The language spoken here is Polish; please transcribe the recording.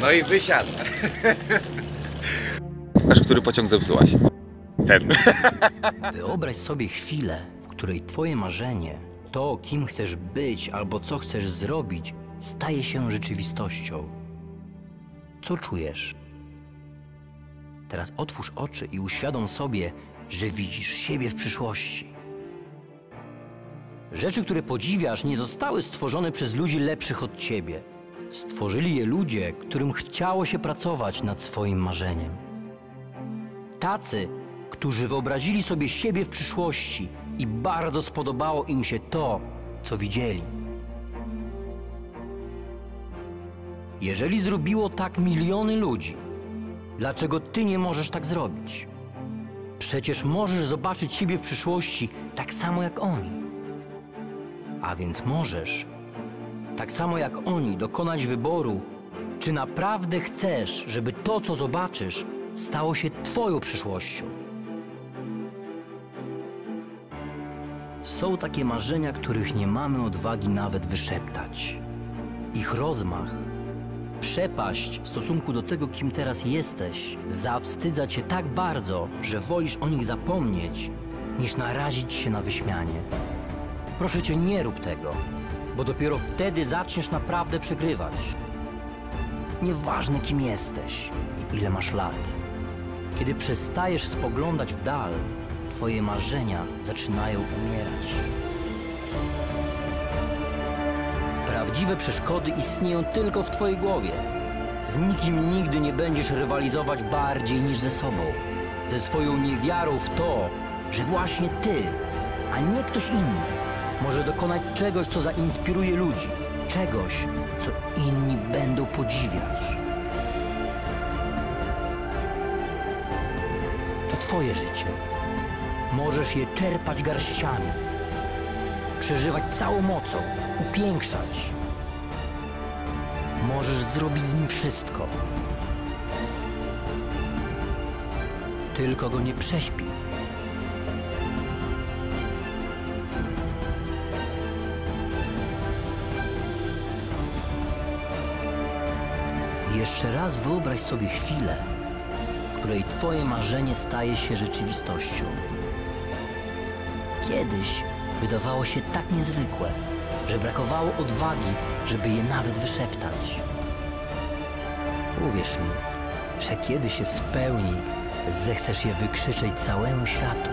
No i wysiadł. Aż który pociąg zepsułaś? Ten. Wyobraź sobie chwilę, w której twoje marzenie, to kim chcesz być albo co chcesz zrobić, staje się rzeczywistością. Co czujesz? Teraz otwórz oczy i uświadom sobie, że widzisz siebie w przyszłości. Rzeczy, które podziwiasz, nie zostały stworzone przez ludzi lepszych od ciebie. Stworzyli je ludzie, którym chciało się pracować nad swoim marzeniem. Tacy, którzy wyobrazili sobie siebie w przyszłości i bardzo spodobało im się to, co widzieli. Jeżeli zrobiło tak miliony ludzi, dlaczego ty nie możesz tak zrobić? Przecież możesz zobaczyć siebie w przyszłości tak samo jak oni. A więc możesz, tak samo jak oni, dokonać wyboru, czy naprawdę chcesz, żeby to, co zobaczysz, stało się Twoją przyszłością. Są takie marzenia, których nie mamy odwagi nawet wyszeptać. Ich rozmach, przepaść w stosunku do tego, kim teraz jesteś, zawstydza cię tak bardzo, że wolisz o nich zapomnieć, niż narazić się na wyśmianie. Proszę cię, nie rób tego, bo dopiero wtedy zaczniesz naprawdę przegrywać. Nieważne, kim jesteś i ile masz lat. Kiedy przestajesz spoglądać w dal, twoje marzenia zaczynają umierać. Prawdziwe przeszkody istnieją tylko w twojej głowie. Z nikim nigdy nie będziesz rywalizować bardziej niż ze sobą. Ze swoją niewiarą w to, że właśnie ty, a nie ktoś inny, może dokonać czegoś, co zainspiruje ludzi. Czegoś, co inni będą podziwiać. To twoje życie. Możesz je czerpać garściami, przeżywać całą mocą, upiększać. Możesz zrobić z nim wszystko. Tylko go nie prześpij. Jeszcze raz wyobraź sobie chwilę, w której Twoje marzenie staje się rzeczywistością. Kiedyś wydawało się tak niezwykłe, że brakowało odwagi, żeby je nawet wyszeptać. Uwierz mi, że kiedy się spełni, zechcesz je wykrzyczeć całemu światu.